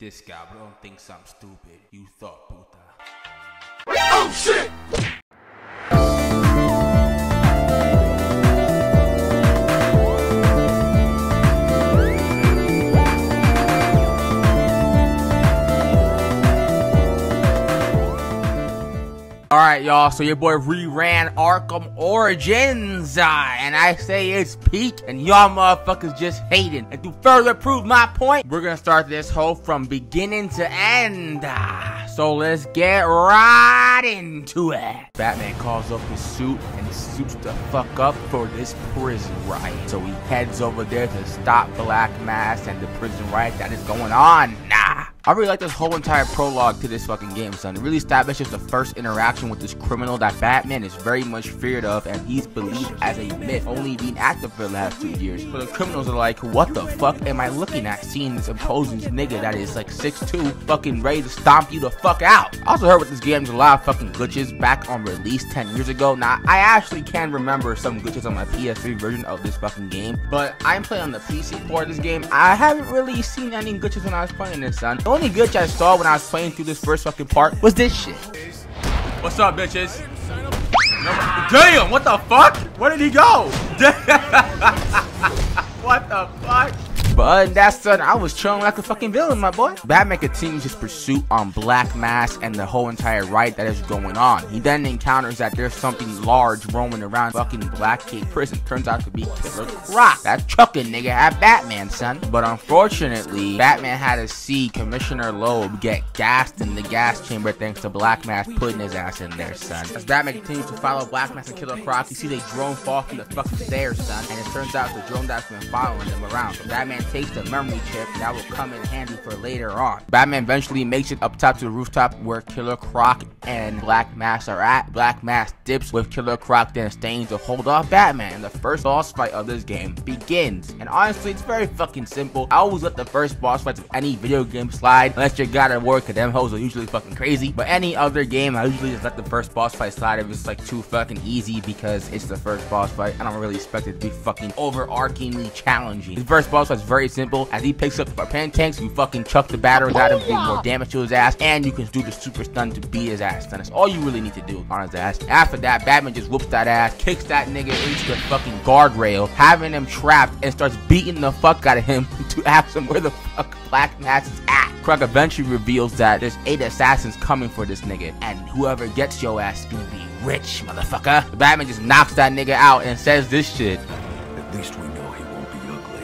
This guy bro thinks I'm stupid. You thought, puta. Oh shit! Alright, y'all, so your boy reran Arkham Origins, uh, and I say it's peak, and y'all motherfuckers just hating. And to further prove my point, we're gonna start this whole from beginning to end. Uh, so let's get right into it. Batman calls up his suit and suits the fuck up for this prison riot. So he heads over there to stop Black Mask and the prison riot that is going on. Nah. I really like this whole entire prologue to this fucking game, son. It really establishes the first interaction with this criminal that Batman is very much feared of and he's believed as a myth, only being active for the last two years. So the criminals are like, what the fuck am I looking at seeing this imposing nigga that is like 6'2 fucking ready to stomp you the fuck out? I also heard with this game there's a lot of fucking glitches back on release 10 years ago. Now, I actually can remember some glitches on my PS3 version of this fucking game, but I'm playing on the PC for this game. I haven't really seen any glitches when I was playing this, son. The only glitch I saw when I was playing through this first fucking part was this shit. What's up, bitches? Damn, what the fuck? Where did he go? what the fuck? But that's son, I was chilling like a fucking villain, my boy. Batman continues his pursuit on Black Mask and the whole entire riot that is going on. He then encounters that there's something large roaming around fucking Black Blackgate prison. Turns out to be Killer Croc. That chucking nigga had Batman, son. But unfortunately, Batman had to see Commissioner Loeb get gassed in the gas chamber thanks to Black Mask putting his ass in there, son. As Batman continues to follow Black Mask and Killer Croc, you see the drone fall from the fucking stairs, son. And it turns out the drone that's been following them around. So Batman takes the memory chip that will come in handy for later on. Batman eventually makes it up top to the rooftop where Killer Croc and Black Mask are at. Black Mask dips with Killer Croc then stains to hold off Batman. The first boss fight of this game begins. And honestly, it's very fucking simple. I always let the first boss fights of any video game slide unless you gotta work cause them hoes are usually fucking crazy. But any other game, I usually just let the first boss fight slide if it's like too fucking easy because it's the first boss fight. I don't really expect it to be fucking overarchingly challenging. The first boss fight is very simple. As he picks up our tanks, you fucking chuck the batteries at him, do more damage to his ass, and you can do the super stun to beat his ass. And that's all you really need to do on his ass. After that, Batman just whoops that ass, kicks that nigga into the fucking guardrail, having him trapped, and starts beating the fuck out of him to ask him where the fuck Black Mask is at. Croc eventually reveals that there's eight assassins coming for this nigga, and whoever gets your ass gonna be rich, motherfucker. Batman just knocks that nigga out and says this shit. At least we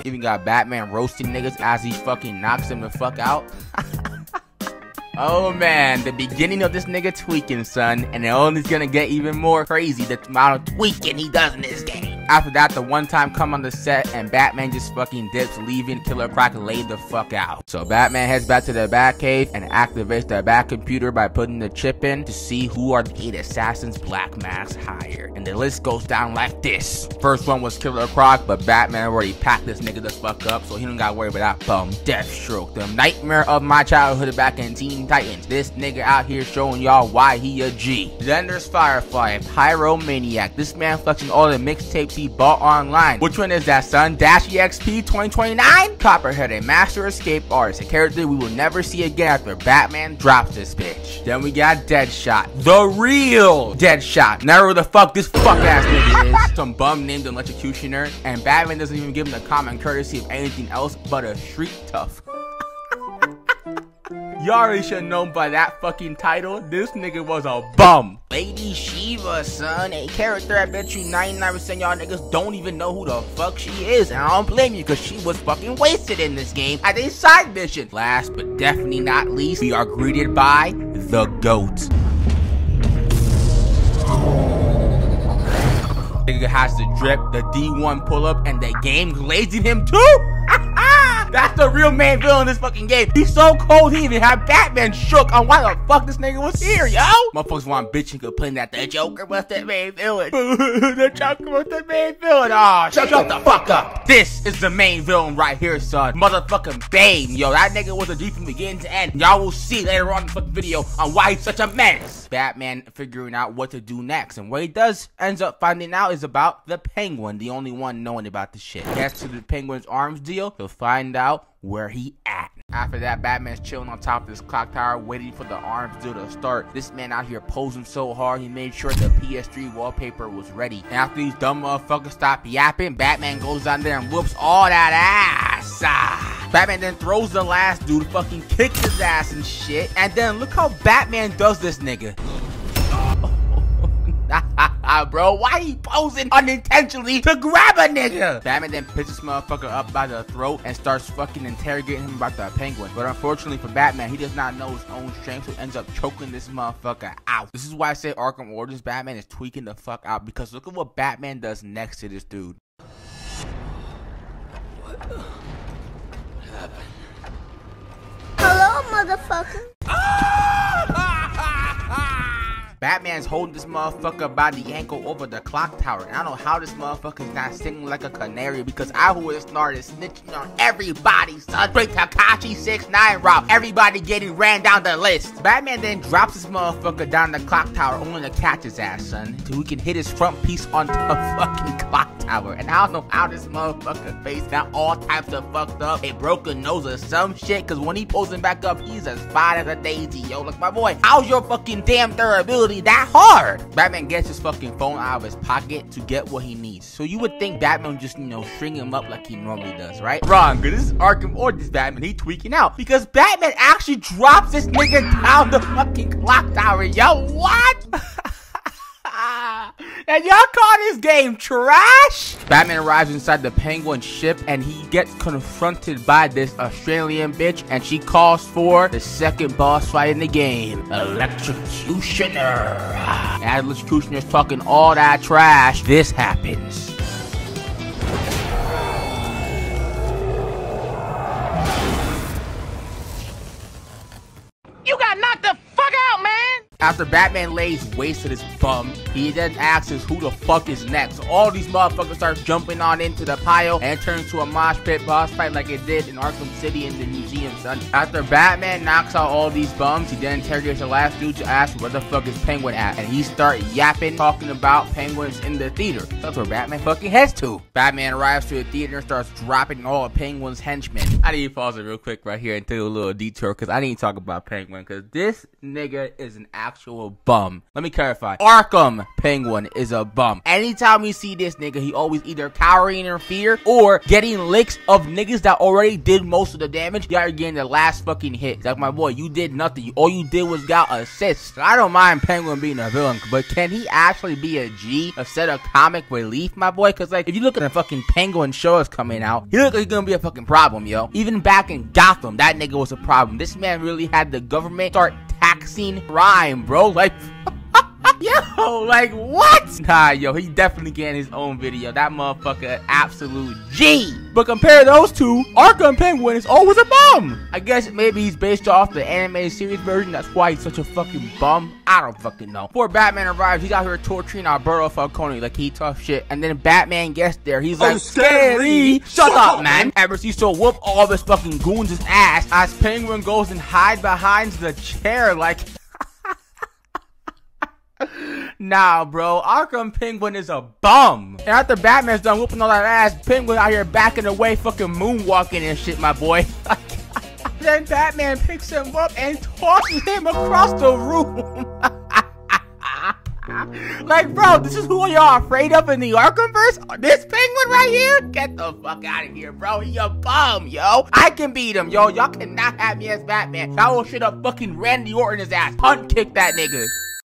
Even got Batman roasting niggas as he fucking knocks them the fuck out. oh man, the beginning of this nigga tweaking, son, and it only gonna get even more crazy the amount of tweaking he does in this game. After that, the one time come on the set and Batman just fucking dips, leaving Killer Croc laid the fuck out. So Batman heads back to the Batcave and activates the Bat computer by putting the chip in to see who are the eight assassins Black Mask hired. And the list goes down like this. First one was Killer Croc, but Batman already packed this nigga the fuck up, so he don't gotta worry about that bum. Deathstroke, the nightmare of my childhood back in Teen Titans. This nigga out here showing y'all why he a G. Then there's Firefly, Pyromaniac. This man flexing all the mixtapes he bought online. Which one is that, son? Dash EXP 2029? Copperhead, a master escape artist, a character we will never see again after Batman drops this bitch. Then we got Deadshot, the real Deadshot. Never the fuck this fuck ass nigga is. Some bum named an Electrocutioner, and Batman doesn't even give him the common courtesy of anything else but a shriek tough. You already should know by that fucking title, this nigga was a bum. Lady Shiva, son, a character I bet you 99% y'all niggas don't even know who the fuck she is. And I don't blame you, cause she was fucking wasted in this game as a side mission. Last but definitely not least, we are greeted by the GOAT. Nigga has the drip, the D1 pull up, and the game glazing him too? That's the real main villain in this fucking game. He's so cold, he even had Batman shook on why the fuck this nigga was here, yo. Motherfuckers want bitching complaining complain that the Joker was the main villain. the Joker was the main villain. Aw, oh, shut, shut the fuck up. This is the main villain right here, son. Motherfucking Bane, yo. That nigga was a G from beginning to end. Y'all will see later on in the fucking video on why he's such a menace. Batman figuring out what to do next. And what he does ends up finding out is about the Penguin, the only one knowing about the shit. Gets to the Penguin's arms deal, he'll find out out where he at. After that, Batman's chilling on top of this clock tower, waiting for the arms deal to start. This man out here posing so hard, he made sure the PS3 wallpaper was ready. And after these dumb motherfuckers stop yapping, Batman goes down there and whoops all that ass. Ah. Batman then throws the last dude, fucking kicks his ass and shit. And then look how Batman does this nigga. Bro. Why he posing unintentionally to grab a nigga? Batman then picks this motherfucker up by the throat and starts fucking interrogating him about the penguin. But unfortunately for Batman, he does not know his own strength, so ends up choking this motherfucker out. This is why I say Arkham Origins Batman is tweaking the fuck out because look at what Batman does next to this dude. What happened? Hello, motherfucker. Ah! Batman's holding this motherfucker by the ankle over the clock tower. And I don't know how this motherfucker's not singing like a canary because I would have started snitching on everybody, son. Straight Tekashi 69 Rob. Everybody getting ran down the list. Batman then drops this motherfucker down the clock tower only to catch his ass, son. So he can hit his front piece onto the fucking clock tower. And I don't know how this motherfucker face got all types of fucked up, a broken nose or some shit. Cause when he pulls him back up, he's as fine as a daisy, yo. Like my boy, how's your fucking damn durability? That hard. Batman gets his fucking phone out of his pocket to get what he needs. So you would think Batman just, you know, string him up like he normally does, right? Wrong, cause this is Arkham Origins Batman. He tweaking out because Batman actually drops this nigga down the fucking clock tower. Yo, what? and y'all call this game trash? Batman arrives inside the Penguin ship and he gets confronted by this Australian bitch and she calls for the second boss fight in the game, Electrocutioner. As Electrocutioner's talking all that trash, this happens. After Batman lays waste to this bum, he then asks who the fuck is next. All these motherfuckers start jumping on into the pile and turns to a mosh pit boss fight like it did in Arkham City in the museum, son. After Batman knocks out all these bums, he then interrogates the last dude to ask where the fuck is Penguin at. And he start yapping, talking about penguins in the theater. That's where Batman fucking heads to. Batman arrives to the theater and starts dropping all of Penguin's henchmen. I need to pause it real quick right here and do a little detour because I need to talk about Penguin because this nigga is an actual bum. Let me clarify. Arkham Penguin is a bum. Anytime we see this nigga, he always either cowering in fear or getting licks of niggas that already did most of the damage. Y'all are getting the last fucking hit. Like my boy, you did nothing. All you did was got assists. I don't mind Penguin being a villain, but can he actually be a G instead of comic relief, my boy? Cause like if you look at the fucking Penguin show is coming out, he looks like he's gonna be a fucking problem, yo. Even back in Gotham, that nigga was a problem. This man really had the government start taxing crime, bro. Like Yo, like what? Nah, yo, he definitely getting his own video. That motherfucker, absolute G. But compare those two, Arkham Penguin is always a bum. I guess maybe he's based off the anime series version. That's why he's such a fucking bum. I don't fucking know. Before Batman arrives, he's out here torturing Alberto Falcone like he tough shit. And then Batman gets there. He's oh, like, oh, scary. Shut, up, man. Ever see so whoop all of his fucking goons' ass as Penguin goes and hide behind the chair like nah, bro. Arkham Penguin is a bum. And after Batman's done whooping all that ass, Penguin out here backing away, fucking moonwalking and shit, my boy. then Batman picks him up and tosses him across the room. like, bro, this is who y'all afraid of in the Arkhamverse? This penguin right here? Get the fuck out of here, bro. He a bum, yo. I can beat him, yo. Y'all cannot have me as Batman. I will should up fucking Randy Orton his ass. Punt kick that nigga.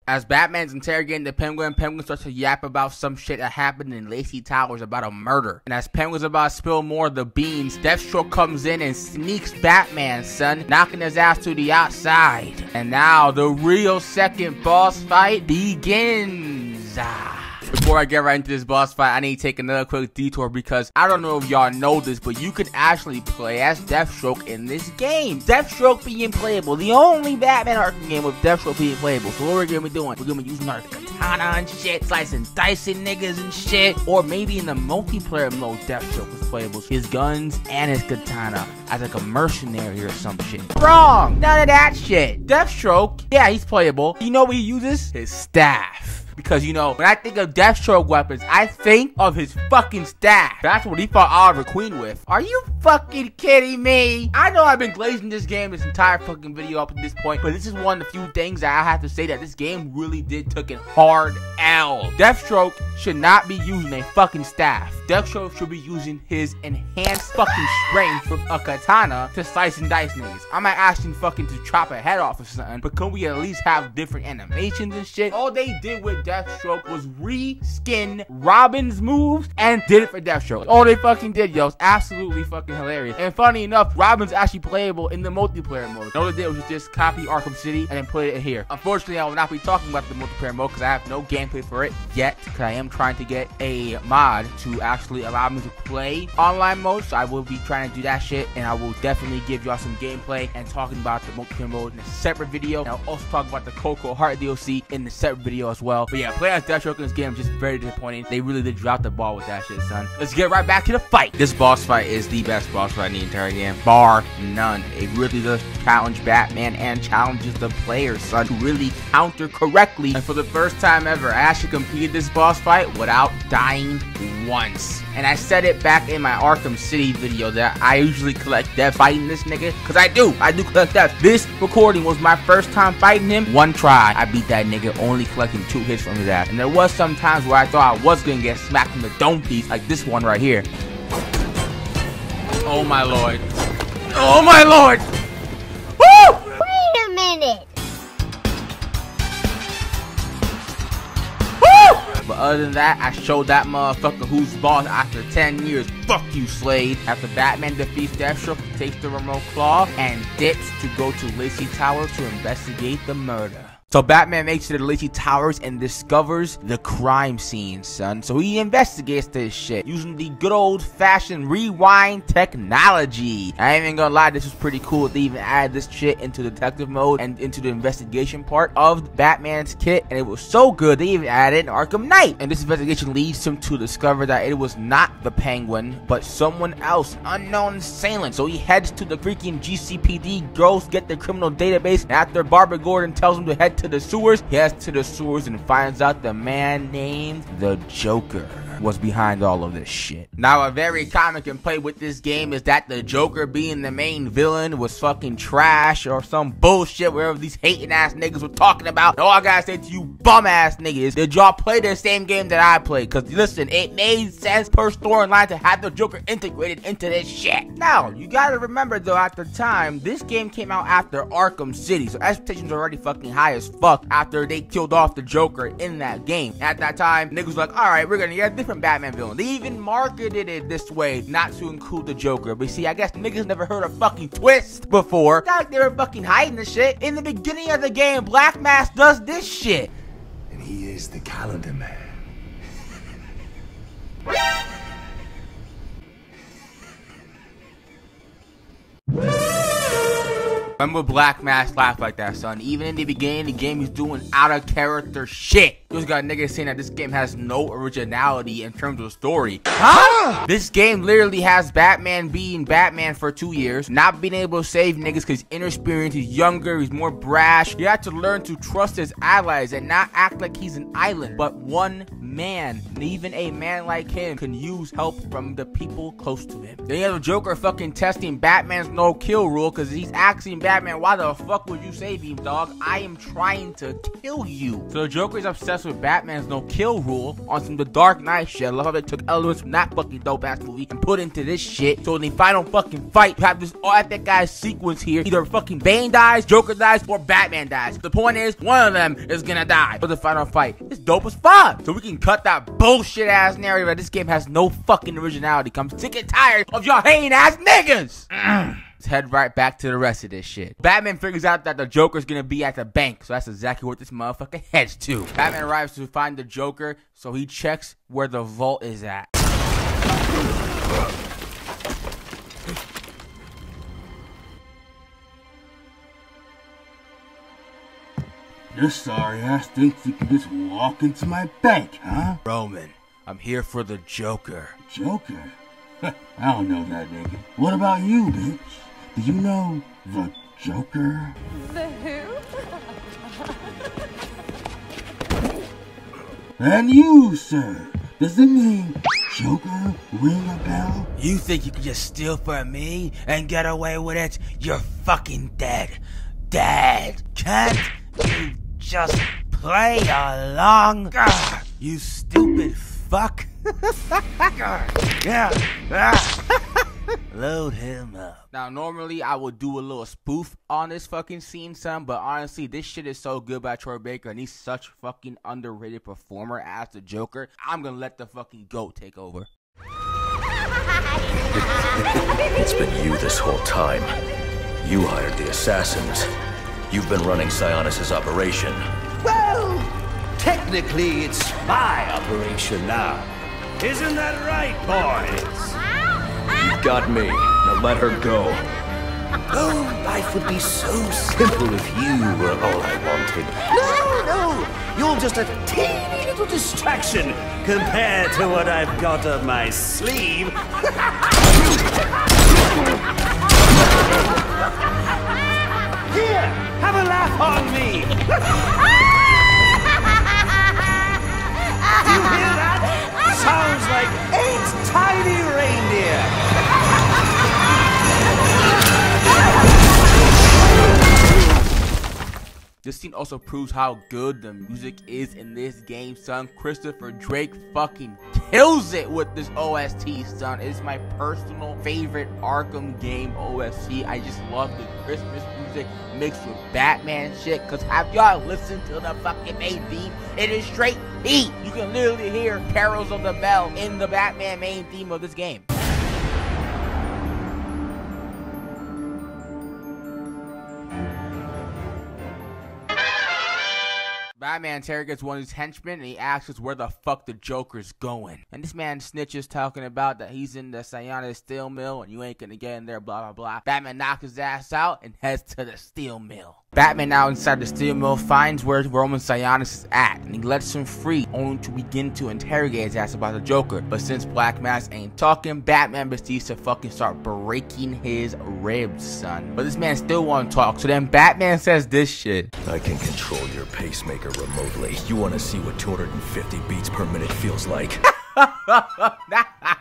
As Batman's interrogating the Penguin, Penguin starts to yap about some shit that happened in Lacey Towers about a murder. And as Penguin's about to spill more of the beans, Deathstroke comes in and sneaks Batman, son, knocking his ass to the outside. And now the real second boss fight begins. Ah. Before I get right into this boss fight, I need to take another quick detour because I don't know if y'all know this, but you can actually play as Deathstroke in this game. Deathstroke being playable. The only Batman Arkham game with Deathstroke being playable. So what we're gonna be doing, we're gonna be using our katana and shit, slicing, dicing niggas and shit. Or maybe in the multiplayer mode, Deathstroke is playable. His guns and his katana as like a mercenary or some shit. Wrong! None of that shit. Deathstroke, yeah, he's playable. You know what he uses? His staff. Because, you know, when I think of Deathstroke weapons, I think of his fucking staff. That's what he fought Oliver Queen with. Are you fucking kidding me? I know I've been glazing this game this entire fucking video up to this point, but this is one of the few things that I have to say that this game really did took it hard L. Deathstroke should not be using a fucking staff. Deathstroke should be using his enhanced fucking strength with a katana to slice and dice niggas. I might ask him fucking to chop a head off or something, but can we at least have different animations and shit? All they did with Deathstroke was reskin Robin's moves and did it for Deathstroke. All they fucking did, yo. It's absolutely fucking hilarious. And funny enough, Robin's actually playable in the multiplayer mode. All they did was just copy Arkham City and then put it in here. Unfortunately, I will not be talking about the multiplayer mode because I have no gameplay for it yet. Because I am trying to get a mod to actually allow me to play online mode. So I will be trying to do that shit. And I will definitely give y'all some gameplay and talking about the multiplayer mode in a separate video. And I'll also talk about the Cold, Cold Heart DLC in the separate video as well. But yeah, Deathstroke in this game just very disappointing. They really did drop the ball with that shit, son. Let's get right back to the fight. This boss fight is the best boss fight in the entire game. Bar none. It really does challenge Batman and challenges the player, son, to really counter correctly. And for the first time ever, I actually completed this boss fight without dying once. And I said it back in my Arkham City video that I usually collect death fighting this nigga. Cause I do. I do collect death. This recording was my first time fighting him. One try. I beat that nigga only collecting two hits from his ass. And there was some times where I thought I was gonna get smacked in the dome piece like this one right here. Oh my lord. Oh my lord! Woo! Wait a minute. But other than that, I showed that motherfucker who's boss after 10 years. Fuck you, Slade. After Batman defeats Deathstroke, he takes the remote claw and dips to go to Lacey Tower to investigate the murder. So Batman makes it to the Lacey Towers and discovers the crime scene, son. So he investigates this shit using the good old-fashioned rewind technology. I ain't even gonna lie, this was pretty cool. They even added this shit into detective mode and into the investigation part of Batman's kit, and it was so good. They even added Arkham Knight, and this investigation leads him to discover that it was not the Penguin, but someone else, unknown assailant. So he heads to the freaking GCPD, goes get the criminal database, and after Barbara Gordon tells him to head to the sewers, he heads to the sewers and finds out the man named the Joker was behind all of this shit. Now, a very common complaint with this game is that the Joker being the main villain was fucking trash or some bullshit wherever these hating ass niggas were talking about. All I gotta say to you bum ass niggas, did y'all play the same game that I played? Cause listen, it made sense per storyline to have the Joker integrated into this shit. Now, you gotta remember though, at the time, this game came out after Arkham City, so expectations are already fucking high as fuck after they killed off the Joker in that game. At that time, niggas like, alright, we're gonna get a different Batman villain. They even marketed it this way, not to include the Joker. But see, I guess niggas never heard of fucking Twist before. Not like they were fucking hiding the shit. In the beginning of the game, Black Mask does this shit. And he is the calendar man. Remember Black Mask laugh like that, son. Even in the beginning, of the game he's doing out of character shit. You just got niggas saying that this game has no originality in terms of story. Huh? This game literally has Batman being Batman for two years, not being able to save niggas because he's inexperienced, he's younger, he's more brash. He had to learn to trust his allies and not act like he's an island, but one man. And even a man like him can use help from the people close to him. Then you have the Joker fucking testing Batman's no kill rule because he's asking Batman, why the fuck would you save him, dog? I am trying to kill you. So the Joker is obsessed with Batman's no kill rule on some The Dark Knight shit. I love how they took elements from that fucking dope ass movie and put into this shit. So in the final fucking fight, you have this all epic guy sequence here. Either fucking Bane dies, Joker dies, or Batman dies. The point is, one of them is gonna die for the final fight. It's dope as fuck. So we can cut that bullshit ass narrative that this game has no fucking originality. I'm sick and tired of y'all hating ass niggas. Let's head right back to the rest of this shit. Batman figures out that the Joker's gonna be at the bank, so that's exactly what this motherfucker heads to. Batman arrives to find the Joker, so he checks where the vault is at. This sorry ass thinks he can just walk into my bank, huh? Roman, I'm here for the Joker. Joker? I don't know that nigga. What about you, bitch? Do you know the Joker? The who? And you, sir, does the name Joker ring a bell? You think you can just steal from me and get away with it? You're fucking dead. Dead. Can't you just play along? Gah, you stupid fuck. yeah. Ah. Load him up. Now, normally I would do a little spoof on this fucking scene, son, but honestly, this shit is so good by Troy Baker, and he's such fucking underrated performer as the Joker. I'm gonna let the fucking goat take over. It's been you this whole time. You hired the assassins. You've been running Sionis' operation. Technically it's my operation now. Isn't that right, boys? You've got me. Now let her go. Oh, life would be so simple if you were all I wanted. No, no, you're just a teeny little distraction compared to what I've got up my sleeve. Here, have a laugh on me. you hear that? Sounds like eight tiny reindeer. This scene also proves how good the music is in this game, son. Christopher Drake fucking kills it with this OST, son. It's my personal favorite Arkham game OST. I just love the Christmas music mixed with Batman shit. Cause have y'all listened to the fucking main theme? It is straight heat. You can literally hear carols of the bell in the Batman main theme of this game. Batman interrogates one of his henchmen and he asks where the fuck the Joker's going. And this man snitches talking about that he's in the Sionis steel mill and you ain't gonna get in there, blah blah blah. Batman knocks his ass out and heads to the steel mill. Batman now inside the steel mill finds where Roman Sionis is at and he lets him free only to begin to interrogate his ass about the Joker. But since Black Mask ain't talking, Batman proceeds to fucking start breaking his ribs, son. But this man still won't talk. So then Batman says this shit. I can control your pacemaker remotely. You want to see what 250 beats per minute feels like?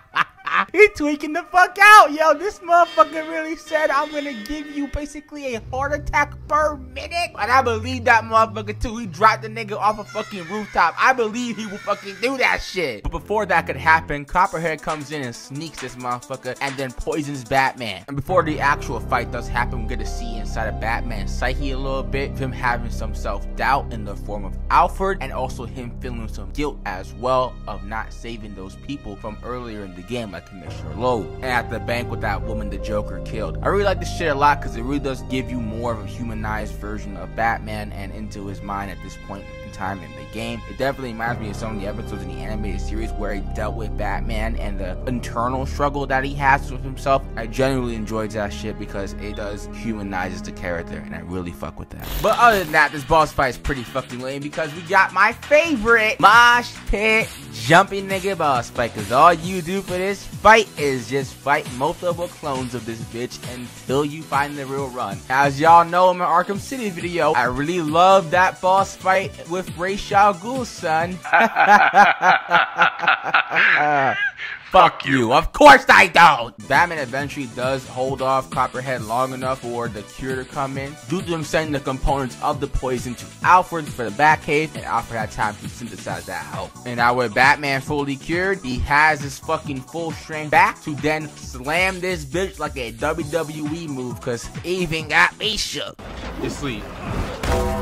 he tweaking the fuck out, yo. This motherfucker really said I'm gonna give you basically a heart attack per minute. And I believe that motherfucker too. He dropped the nigga off a fucking rooftop. I believe he will fucking do that shit. But before that could happen, Copperhead comes in and sneaks this motherfucker and then poisons Batman. And before the actual fight does happen, we get to see inside of Batman's psyche a little bit, him having some self-doubt in the form of Alfred, and also him feeling some guilt as well of not saving those people from earlier in the game, like Commissioner Loeb. At the bank with that woman the Joker killed. I really like this shit a lot because it really does give you more of a humanized version of Batman and into his mind at this point in time in the game. It definitely reminds me of some of the episodes in the animated series where he dealt with Batman and the internal struggle that he has with himself. I genuinely enjoyed that shit because it does humanizes the character and I really fuck with that. But other than that, this boss fight is pretty fucking lame because we got my favorite mosh pit jumping nigga boss fight because all you do for this fight is just fight multiple clones of this bitch until you find the real run. As y'all know in my Arkham City video, I really love that boss fight with Ra's al Ghul, son. Fuck you. Of course I don't. Batman eventually does hold off Copperhead long enough for the cure to come in. Due to him sending the components of the poison to Alfred for the Batcave, and Alfred had time to synthesize that help. And now with Batman fully cured, he has his fucking full strength back to then slam this bitch like a WWE move, cause even got me shook. Just sleep.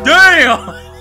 Damn!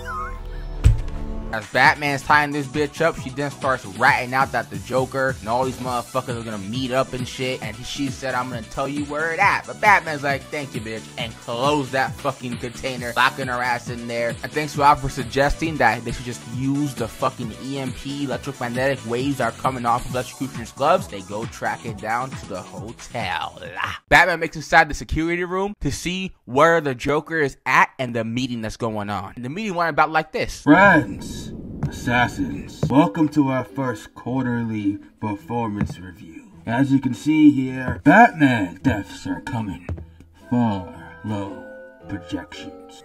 As Batman's tying this bitch up, she then starts ratting out that the Joker and all these motherfuckers are gonna meet up and shit. And she said, I'm gonna tell you where it at. But Batman's like, thank you, bitch. And close that fucking container, locking her ass in there. And thanks to for suggesting that they should just use the fucking EMP electromagnetic waves that are coming off of Electrocution's gloves. They go track it down to the hotel. Batman makes inside the security room to see where the Joker is at and the meeting that's going on. And the meeting went about like this. Friends, assassins, welcome to our first quarterly performance review. As you can see here, Batman deaths are coming. Far low projections.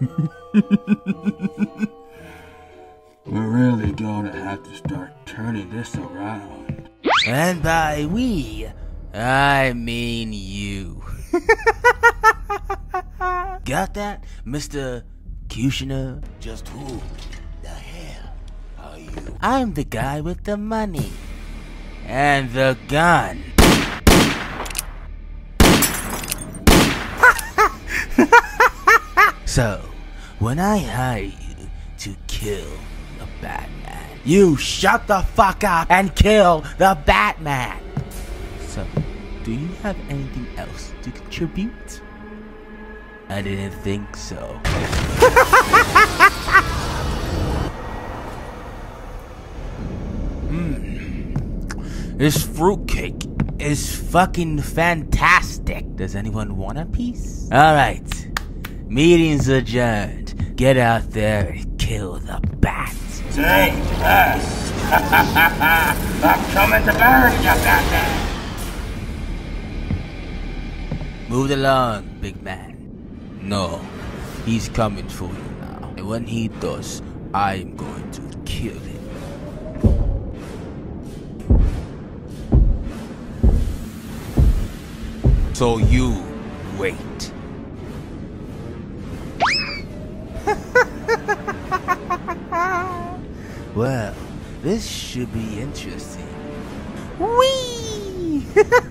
We're really gonna have to start turning this around. And by we, I mean you. Got that, Mr. Kushner? Just who I'm the guy with the money. And the gun. so, when I hire you to kill the Batman, you shut the fuck up and kill the Batman. So, do you have anything else to contribute? I didn't think so. This fruitcake is fucking fantastic. Does anyone want a piece? Alright. Meeting's adjourned. Get out there and kill the bat. Say less. I'm coming to bury you, Batman. Move along, big man. No, he's coming for you now. And when he does, I'm going to So you wait. well, this should be interesting. Whee!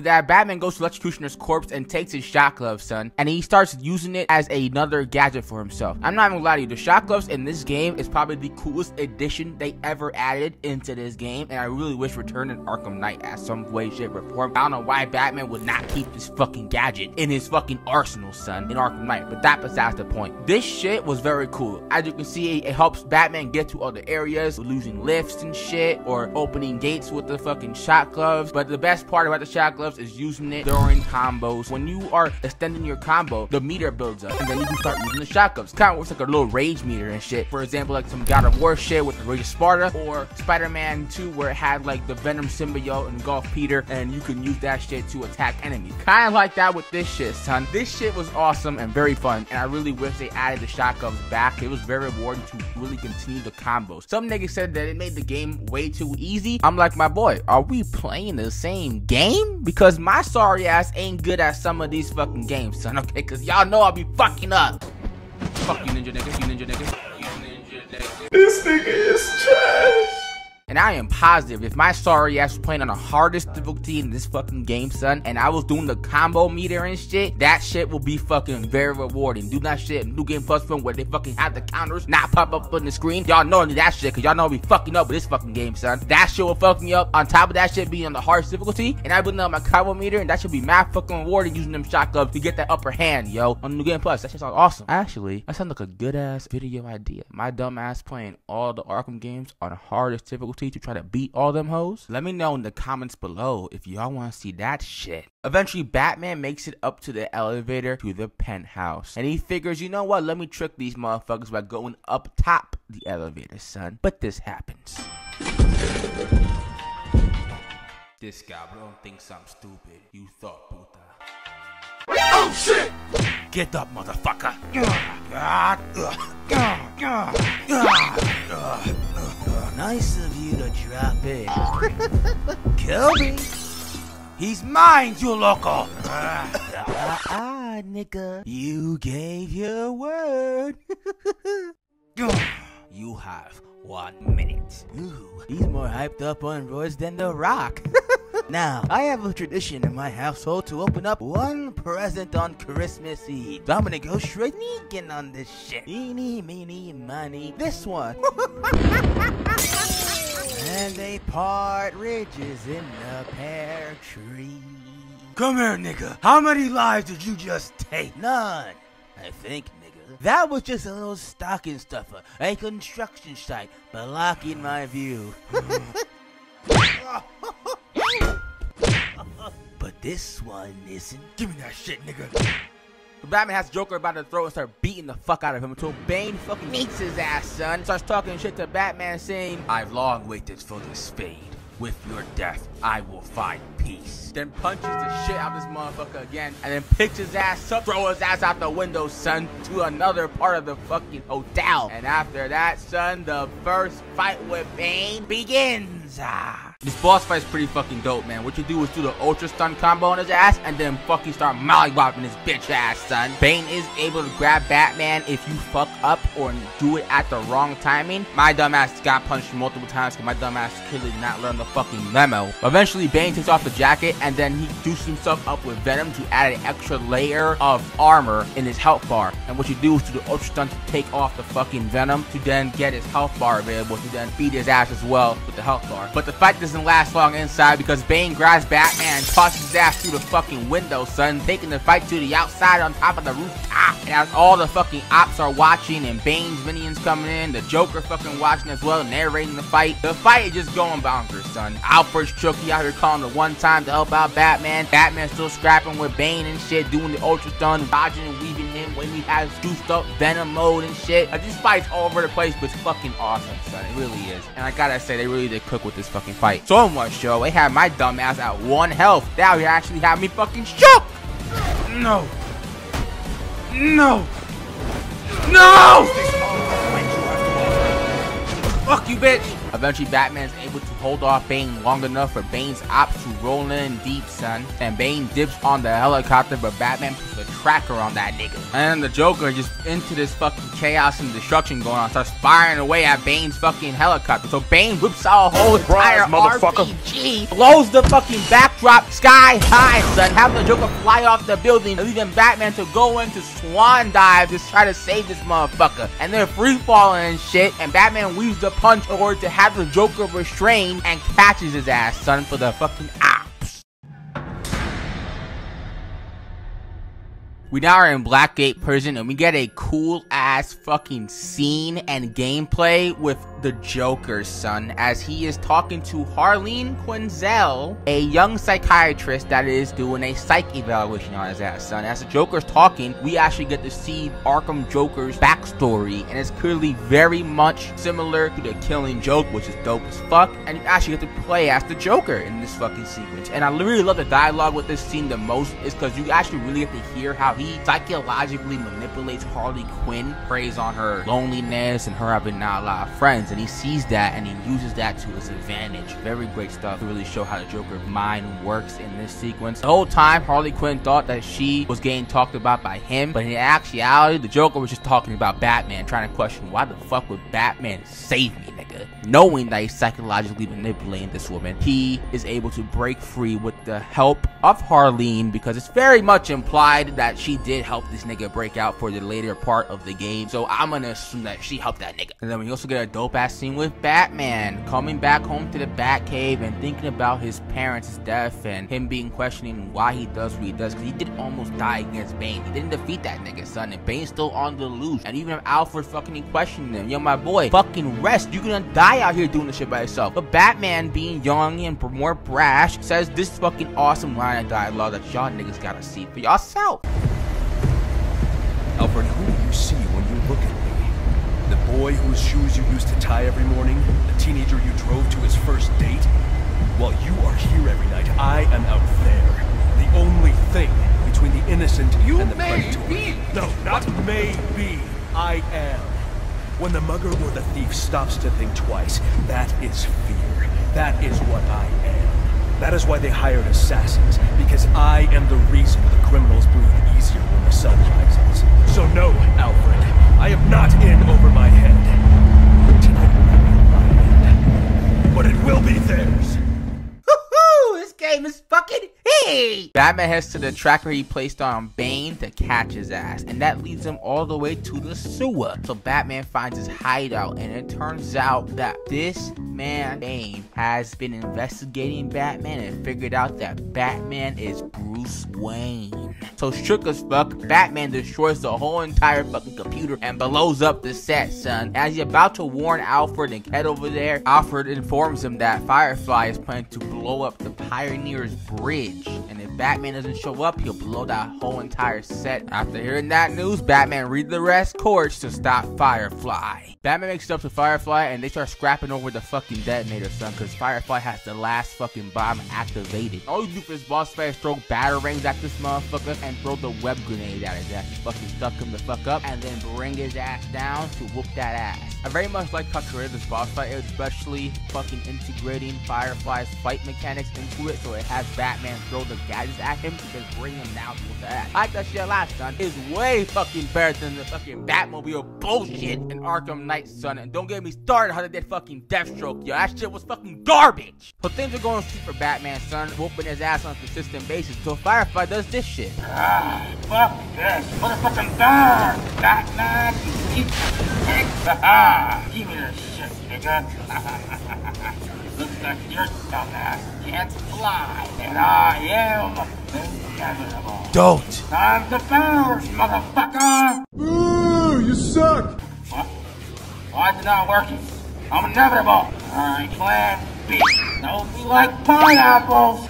After that, Batman goes to Electrocutioner's corpse and takes his shock glove, son, and he starts using it as another gadget for himself. I'm not even gonna lie to you, the shock gloves in this game is probably the coolest addition they ever added into this game, and I really wish Return in Arkham Knight at some way, shape, or form. I don't know why Batman would not keep this fucking gadget in his fucking arsenal, son, in Arkham Knight, but that besides the point. This shit was very cool. As you can see, it helps Batman get to other areas, losing lifts and shit, or opening gates with the fucking shock gloves, but the best part about the shock gloves is using it during combos. When you are extending your combo, the meter builds up, and then you can start using the shock gloves. Kind of works like a little rage meter and shit. For example, like some God of War shit with the Rage of Sparta, or Spider-Man 2 where it had like the Venom symbiote and engulf Peter, and you can use that shit to attack enemies. Kind of like that with this shit, son. This shit was awesome and very fun, and I really wish they added the shock gloves back. It was very rewarding to really continue the combos. Some niggas said that it made the game way too easy. I'm like, my boy, are we playing the same game? Because my sorry ass ain't good at some of these fucking games, son, okay? Because y'all know I'll be fucking up. Fuck you, ninja nigga. You ninja nigga. You ninja nigga. This nigga is trash. And I am positive if my sorry ass was playing on the hardest difficulty in this fucking game, son, and I was doing the combo meter and shit, that shit will be fucking very rewarding. Do that shit New Game Plus film where they fucking have the counters not pop up on the screen. Y'all know that shit, cause y'all know be fucking up with this fucking game, son. That shit will fuck me up. On top of that shit being on the hardest difficulty, and I put on my combo meter, and that should be mad fucking rewarding using them shotguns to get that upper hand, yo, on New Game Plus. That shit sounds awesome. Actually, that sounds like a good ass video idea. My dumb ass playing all the Arkham games on the hardest difficulty to try to beat all them hoes? Let me know in the comments below if y'all want to see that shit. Eventually, Batman makes it up to the elevator to the penthouse. And he figures, you know what? Let me trick these motherfuckers by going up top the elevator, son. But this happens. This guy don't think I'm stupid. You thought, puta. Oh shit! Get up, motherfucker. Nice of you to drop in. Kill me. He's mine, you loco. Ah, ah, nigga. You gave your word. you have one minute. Ooh, he's more hyped up on roids than The Rock. now, I have a tradition in my household to open up one present on Christmas Eve. So I'm gonna go sneaking on this shit. Eeny, meeny, money. This one. and a partridges in the pear tree. Come here, nigga. How many lives did you just take? None. I think, nigga. That was just a little stocking stuffer, a construction site blocking my view. but this one isn't. Give me that shit, nigga. Batman has Joker about to throw and start beating the fuck out of him until Bane fucking meets his ass, son. Starts talking shit to Batman saying, I've long waited for this fade. With your death, I will find peace. Then punches the shit out of this motherfucker again, and then picks his ass up, throw his ass out the window, son, to another part of the fucking hotel. And after that, son, the first fight with Bane begins. Ah. This boss fight is pretty fucking dope, man. What you do is do the ultra stun combo on his ass and then fucking start mollywopping his bitch ass, son. Bane is able to grab Batman if you fuck up or do it at the wrong timing. My dumbass got punched multiple times because my dumbass clearly did not learn the fucking memo. Eventually, Bane takes off the jacket and then he deuces himself up with Venom to add an extra layer of armor in his health bar. And what you do is do the ultra stun to take off the fucking Venom to then get his health bar available to then beat his ass as well with the health bar. But the fight does doesn't last long inside because Bane grabs Batman and tosses his ass through the fucking window, son, taking the fight to the outside on top of the rooftop. Ah, and as all the fucking ops are watching and Bane's minions coming in, the Joker fucking watching as well, narrating the fight, the fight is just going bonkers, son. Alfred's Chucky out here calling the one time to help out Batman. Batman still scrapping with Bane and shit, doing the ultra stun, dodging and weaving when he has juiced up Venom mode and shit. Like, this fight's all over the place, but it's fucking awesome, son. It really is. And I gotta say, they really did cook with this fucking fight so much, yo. They had my dumb ass at one health. Now you actually have me fucking shook. No. No. No! Fuck you, bitch. Eventually, Batman is able to hold off Bane long enough for Bane's ops to roll in deep, son. And Bane dips on the helicopter, but Batman puts a tracker on that nigga. And the Joker just into this fucking chaos and destruction going on, starts firing away at Bane's fucking helicopter. So Bane whips out a whole entire RPG, blows the fucking backdrop sky high, son. Have the Joker fly off the building, leaving Batman to go into swan dive to try to save this motherfucker. And they're free falling and shit, and Batman weaves the punch over to have the Joker restrained and catches his ass, son, for the fucking ops. We now are in Blackgate Prison and we get a cool ass fucking scene and gameplay with the Joker's son as he is talking to Harleen Quinzel, a young psychiatrist that is doing a psych evaluation on his ass, son. As the Joker's talking, we actually get to see Arkham Joker's backstory, and it's clearly very much similar to the Killing Joke, which is dope as fuck. And you actually get to play as the Joker in this fucking sequence. And I really love the dialogue with this scene the most, is because you actually really get to hear how he psychologically manipulates Harley Quinn, preys on her loneliness and her having not a lot of friends and he sees that and he uses that to his advantage. Very great stuff to really show how the Joker's mind works in this sequence. The whole time, Harley Quinn thought that she was getting talked about by him, but in actuality, the Joker was just talking about Batman, trying to question why the fuck would Batman save me, nigga? Knowing that he's psychologically manipulating this woman, he is able to break free with the help of Harleen because it's very much implied that she did help this nigga break out for the later part of the game. So I'm gonna assume that she helped that nigga. And then we also get a dope ass scene with Batman coming back home to the Batcave and thinking about his parents' death and him being questioning why he does what he does because he did almost die against Bane. He didn't defeat that nigga, son, and Bane's still on the loose. And even if Alfred fucking questioning him, yo, my boy, fucking rest. You're gonna die out here doing this shit by yourself. But Batman, being young and more brash, says this fucking awesome line of dialogue that y'all niggas gotta see for yourself. Alfred, who do you see when you look at me? The boy whose shoes you used to tie every morning? The teenager you drove to his first date? While you are here every night, I am out there. The only thing between the innocent you and the may predator. Be. No, not may be. I am. When the mugger or the thief stops to think twice, that is fear. That is what I am. That is why they hired assassins, because I am the reason the criminals breathe easier when the sun rises. So no, Alfred, I am not in over my head. Tonight will not be my end, but it will be theirs. this game is fucking heat. Batman heads to the tracker he placed on Bane to catch his ass, and that leads him all the way to the sewer. So Batman finds his hideout, and it turns out that this man, Bane, has been investigating Batman and figured out that Batman is Bruce Wayne. So shook as fuck, Batman destroys the whole entire fucking computer and blows up the set, son. As he's about to warn Alfred and head over there, Alfred informs him that Firefly is planning to blow up the Pioneer's Bridge. And if Batman doesn't show up, he'll blow that whole entire set. After hearing that news, Batman read the rest courts to stop Firefly. Batman makes it up to Firefly and they start scrapping over the fucking detonator, son, because Firefly has the last fucking bomb activated. All you do for this boss fight is throw batarangs at this motherfucker and throw the web grenade at his ass. Fucking stuck him the fuck up and then bring his ass down to whoop that ass. I very much like how creative this boss fight is, especially fucking integrating Firefly's fight mechanics into it so it has Batman throw the gadgets at him to just bring him down ass. I like that shit last son. It's way fucking better than the fucking Batmobile bullshit in Arkham Knight, son. And don't get me started how they did fucking Deathstroke, yo. That shit was fucking garbage. But things are going for Batman, son, whooping his ass on a consistent basis until Firefly does this shit. Ah, fuck this. Motherfucking burn! Batman, you shit. Give me the shit, nigga. Looks like your dumbass can't fly, and I am inevitable. Don't. Time to bounce, motherfucker! Ooh, you suck! What? Why is it not working? I'm inevitable. Alright, plan Don't be like!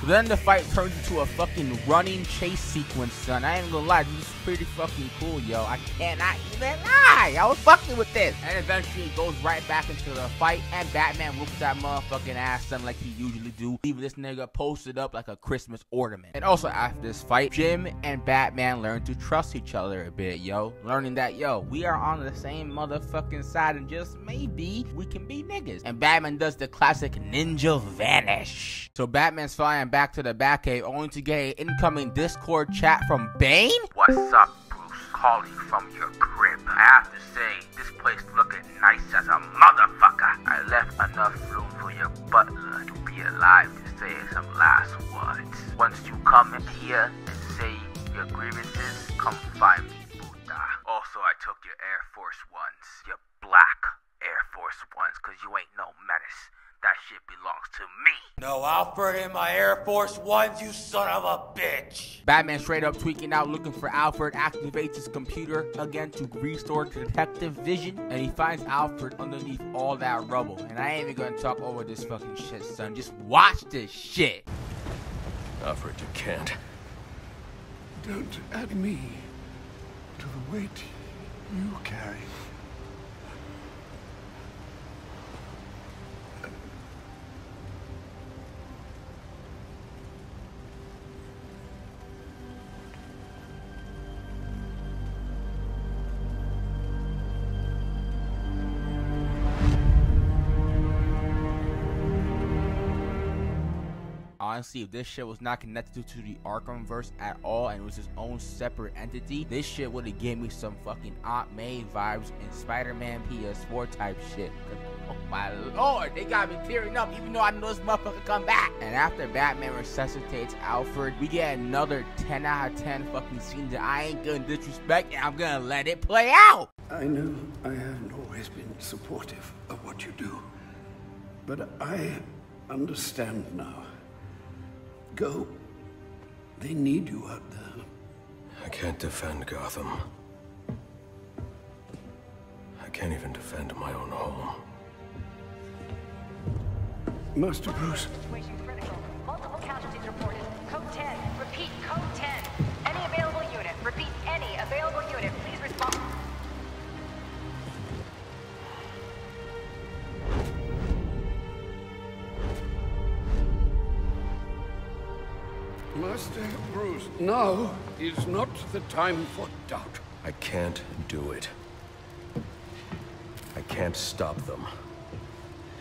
Then the fight turns into a fucking running chase sequence, son. I ain't gonna lie, this is pretty fucking cool, yo. I cannot even lie. I was fucking with this. And eventually it goes right back into the fight, and Batman whoops that motherfucking ass, son, like he usually do, leaving this nigga posted up like a Christmas ornament. And also after this fight, Jim and Batman learn to trust each other a bit, yo. Learning that, yo, we are on the same motherfucking side, and just maybe we can be niggas. And Batman does the classic ninja vanish. So Batman's flying back to the Batcave only to get an incoming Discord chat from Bane? What's up, Bruce? Calling from your crib. I have to say, this place looking nice as a motherfucker. I left enough room for your butler to be alive to say some last words. Once you come in here and say your grievances, come find me, Buddha. Also, I took your Air Force Ones, your black Air Force Ones, cause you ain't no menace. That shit belongs to me. No Alfred in my Air Force Ones, you son of a bitch! Batman straight up tweaking out looking for Alfred, activates his computer again to restore detective vision, and he finds Alfred underneath all that rubble. And I ain't even gonna talk over this fucking shit, son. Just watch this shit. Alfred, you can't. Don't add me to the weight you carry. Honestly, if this shit was not connected to the Arkhamverse at all and was its own separate entity, this shit would have given me some fucking Aunt May vibes and Spider-Man PS4 type shit. Oh my lord, they got me tearing up even though I know this motherfucker come back. And after Batman resuscitates Alfred, we get another 10 out of 10 fucking scenes that I ain't gonna disrespect and I'm gonna let it play out. I know I haven't always been supportive of what you do, but I understand now. Go. They need you out there. I can't defend Gotham. I can't even defend my own home. Master Bruce, Situation critical. Multiple casualties reported. Code 10. Repeat, code Master Bruce, now is not the time for doubt. I can't do it. I can't stop them.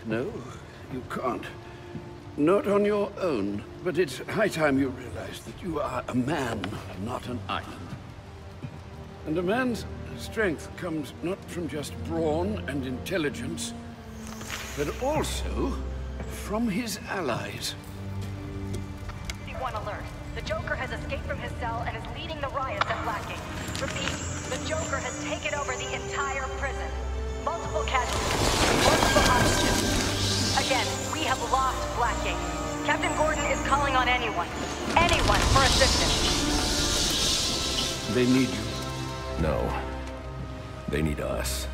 No, you can't. Not on your own, but it's high time you realize that you are a man, not an island. And a man's strength comes not from just brawn and intelligence, but also from his allies. Cell and is leading the riots at Blackgate. Repeat, the Joker has taken over the entire prison. Multiple casualties. Multiple hostages. Again, we have lost Blackgate. Captain Gordon is calling on anyone. Anyone for assistance. They need you. No. They need us.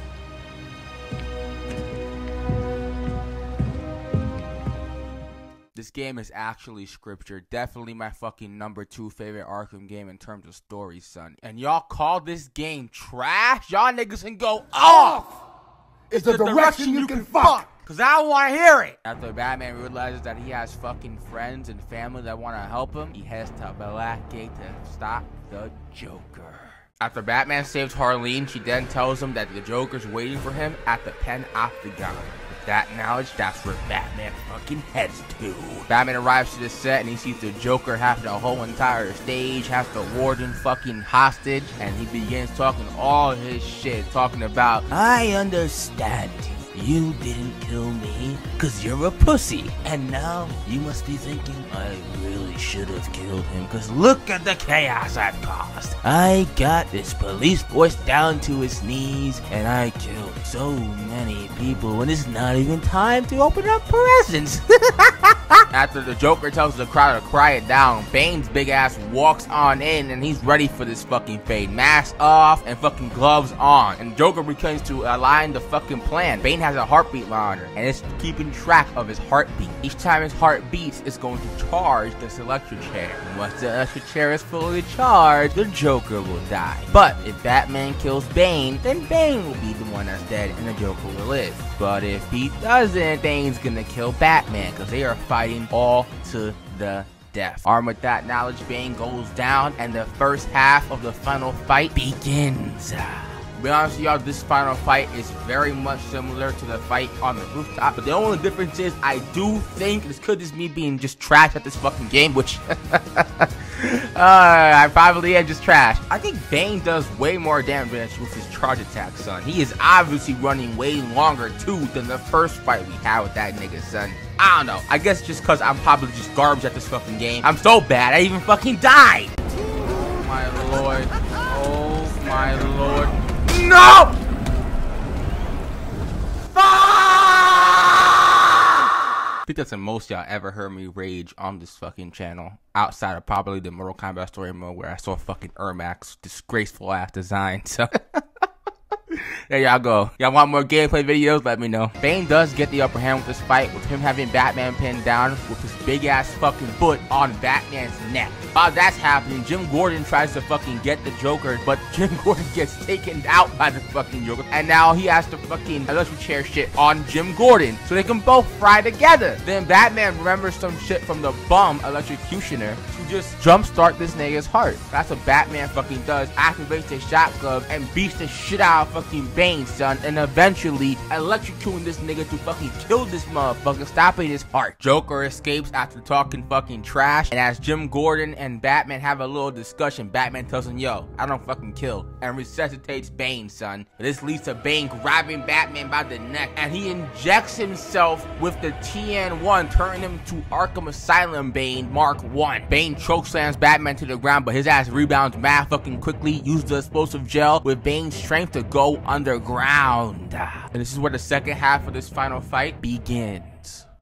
Game is actually scripture. Definitely my fucking number two favorite Arkham game in terms of story, son. And y'all call this game trash? Y'all niggas can go off! It's the, direction, you can fuck! Cause I don't wanna hear it! After Batman realizes that he has fucking friends and family that wanna help him, he heads to Blackgate to stop the Joker. After Batman saves Harleen, she then tells him that the Joker's waiting for him at the Panopticon. With that knowledge, that's where Batman fucking heads to. Batman arrives to the set and he sees the Joker half the whole entire stage, has the warden fucking hostage, and he begins talking all his shit, talking about, I understand you didn't kill me because you're a pussy. And now you must be thinking, I really should have killed him because look at the chaos I've caused. I got this police force down to its knees and I killed so many people and it's not even time to open up presents. After the Joker tells the crowd to quiet down, Bane's big ass walks on in and he's ready for this fucking fade. Mask off and fucking gloves on. And Joker begins to align the fucking plan. Bane has a heartbeat monitor and it's keeping track of his heartbeat. Each time his heart beats, it's going to charge this electric chair. And once the electric chair is fully charged, the Joker will die. But if Batman kills Bane, then Bane will be the one that's dead and the Joker will live. But if he doesn't, Bane's gonna kill Batman because they are fighting all to the death. Armed with that knowledge, Bane goes down and the first half of the final fight begins. Be honest with y'all, this final fight is very much similar to the fight on the rooftop. But the only difference is I do think this could just me being just trash at this fucking game, which uh, I probably am just trash. I think Bane does way more damage with his charge attack, son. He is obviously running way longer too than the first fight we had with that nigga, son. I don't know. I guess just cause I'm probably just garbage at this fucking game. I'm so bad, I even fucking died. Oh my lord. Oh my lord. No! I think that's the most y'all ever heard me rage on this fucking channel. Outside of probably the Mortal Kombat story mode where I saw fucking Ermac's disgraceful ass design. So there y'all go. Y'all want more gameplay videos? Let me know. Bane does get the upper hand with this fight, with him having Batman pinned down with his big ass fucking foot on Batman's neck. While that's happening, Jim Gordon tries to fucking get the Joker, but Jim Gordon gets taken out by the fucking Joker, and now he has to fucking electric chair shit on Jim Gordon, so they can both fry together. Then Batman remembers some shit from the bum electrocutioner just jumpstart this nigga's heart. That's what Batman fucking does. Activates his shock glove and beats the shit out of fucking Bane, son, and eventually electrocuting this nigga to fucking kill this motherfucker, stopping his heart. Joker escapes after talking fucking trash, and as Jim Gordon and Batman have a little discussion, Batman tells him, yo, I don't fucking kill, and resuscitates Bane, son. This leads to Bane grabbing Batman by the neck, and he injects himself with the TN1, turning him to Arkham Asylum Bane Mark 1. Bane chokeslams Batman to the ground, but his ass rebounds mad fucking quickly, uses the explosive gel with Bane's strength to go underground. And this is where the second half of this final fight begins.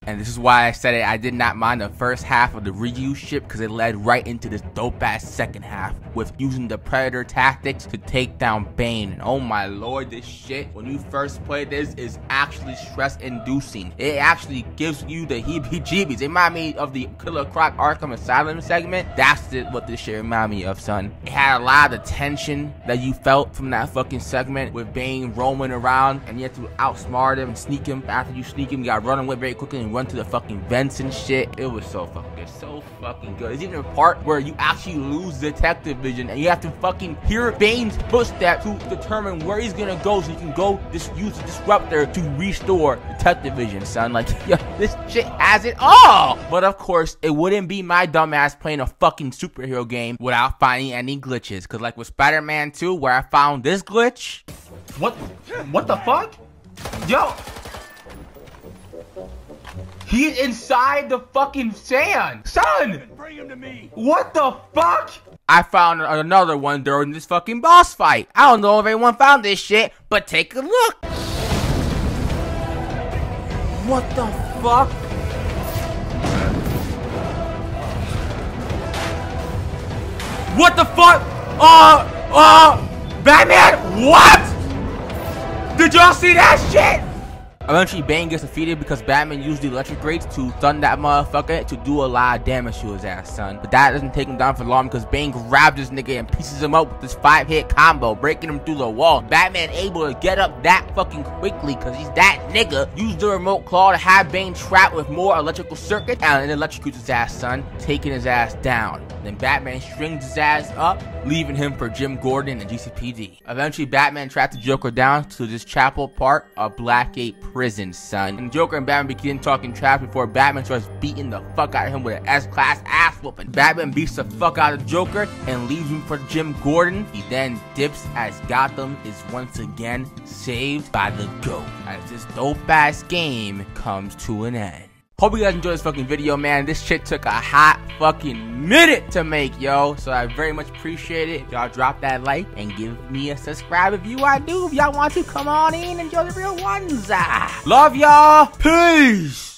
And this is why I said it, I did not mind the first half of the Ryu ship because it led right into this dope ass second half with using the Predator tactics to take down Bane. And oh my lord, this shit, when you first play this, is actually stress inducing. It actually gives you the heebie jeebies. It remind me of the Killer Croc Arkham Asylum segment. That's the, what this shit remind me of, son. It had a lot of the tension that you felt from that fucking segment with Bane roaming around and you had to outsmart him and sneak him. After you sneak him, you gotta run away very quickly and run to the fucking vents and shit. It was so fucking good. So fucking good. There's even a part where you actually lose detective vision and you have to fucking hear Bane's footsteps to determine where he's gonna go so you can go just use the disruptor to restore detective vision, son. Like, yo, this shit has it all. But of course, it wouldn't be my dumbass playing a fucking superhero game without finding any glitches. Cause like with Spider-Man 2, where I found this glitch. What? What the fuck? Yo, He's inside the fucking sand. Son! bring him to me. What the fuck? I found another one during this fucking boss fight. I don't know if anyone found this shit, but take a look. What the fuck? What the fuck? Uh, uh, Batman, what? Did y'all see that shit? Eventually, Bane gets defeated because Batman used the electric grates to stun that motherfucker to do a lot of damage to his ass, son. But that doesn't take him down for long because Bane grabs this nigga and pieces him up with this five hit combo, breaking him through the wall. Batman able to get up that fucking quickly because he's that nigga. Use the remote claw to have Bane trapped with more electrical circuit and it electrocutes his ass, son, taking his ass down. Then Batman strings his ass up, leaving him for Jim Gordon and GCPD. Eventually, Batman tracked the Joker down to this chapel part of Blackgate Prison, son. And Joker and Batman begin talking trash before Batman starts beating the fuck out of him with an S-class ass whooping. Batman beats the fuck out of Joker and leaves him for Jim Gordon. He then dips as Gotham is once again saved by the GOAT as this dope ass game comes to an end. Hope you guys enjoyed this fucking video, man. This shit took a hot fucking minute to make, yo. So I very much appreciate it. Y'all drop that like and give me a subscribe if you I do. If y'all want to, come on in and enjoy the real ones. Ah, love y'all. Peace.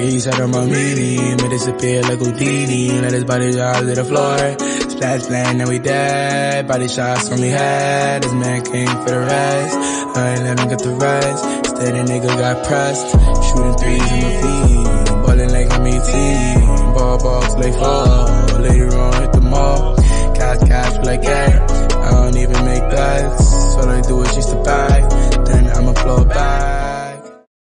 Shut this nigga, he said I'm a meanie. Disappear like Houdini. Let his body drop to the floor. Splash land, now we dead. Body shots from me head. This man came for the rest. I ain't letting get the rest. Steady nigga got pressed. Shooting threes in my feet. Ballin' like I'm 18. Ball box like fall. Later on, hit the mall. Cash, cash, like that. I don't even make bets. All I do is just about